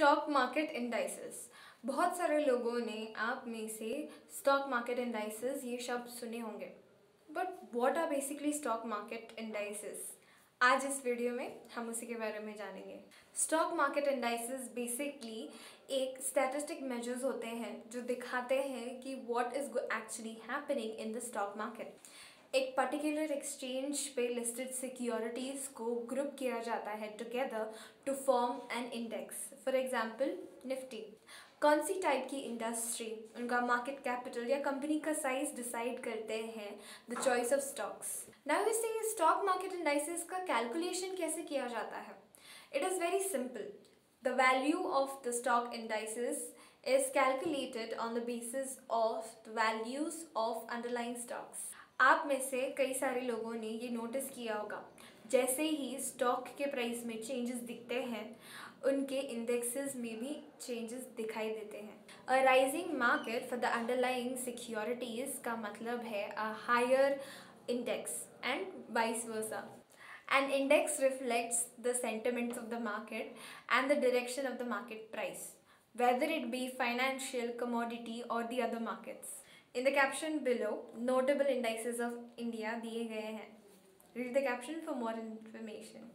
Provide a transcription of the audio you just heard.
Stock market indices बहुत सारे लोगों ने आप में से स्टॉक मार्केट इंडाइसेस ये शब्द सुने होंगे। But what are basically stock market indices आज इस वीडियो में हम उसी के बारे में जानेंगे। स्टॉक मार्केट इंडाइसेस बेसिकली एक स्टैटिस्टिक मेजर्स होते हैं जो दिखाते हैं कि what is actually happening in the stock market एक पर्टिकुलर एक्सचेंज पे लिस्टेड सिक्योरिटीज़ को ग्रुप किया जाता है together to form an index for example Nifty कौन सी टाइप की इंडस्ट्री उनका मार्केट कैपिटल या कंपनी का साइज़ डिसाइड करते हैं the choice of stocks now इस स्टॉक मार्केट इंडाइसिस का कैलकुलेशन कैसे किया जाता है? It is very simple the value of the stock indices is calculated on the basis of the values of underlying stocks. आप में से कई सारे लोगों ने ये नोटिस किया होगा। जैसे ही स्टॉक के प्राइस में चेंजेस दिखते हैं, उनके इंडेक्सेस में भी चेंजेस दिखाई देते हैं। A rising market for the underlying securities का मतलब है a higher index and vice versa and index reflects the sentiments of the market and the direction of the market price whether it be financial commodity और the other markets in the caption below notable indices of India दिए गए हैं. Read the caption for more information